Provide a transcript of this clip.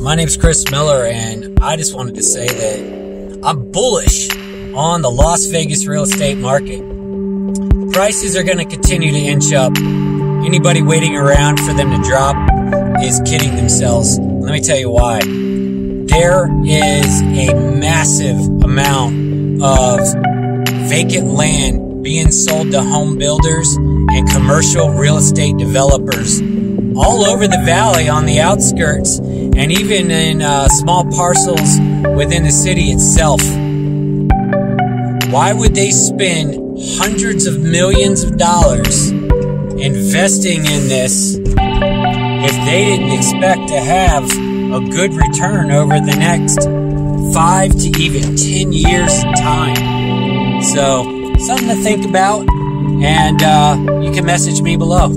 My name's Chris Miller, and I just wanted to say that I'm bullish on the Las Vegas real estate market. Prices are going to continue to inch up. Anybody waiting around for them to drop is kidding themselves. Let me tell you why. There is a massive amount of vacant land being sold to home builders and commercial real estate developers all over the valley on the outskirts and even in uh, small parcels within the city itself. Why would they spend hundreds of millions of dollars investing in this if they didn't expect to have a good return over the next five to even 10 years time? So, something to think about, and uh, you can message me below.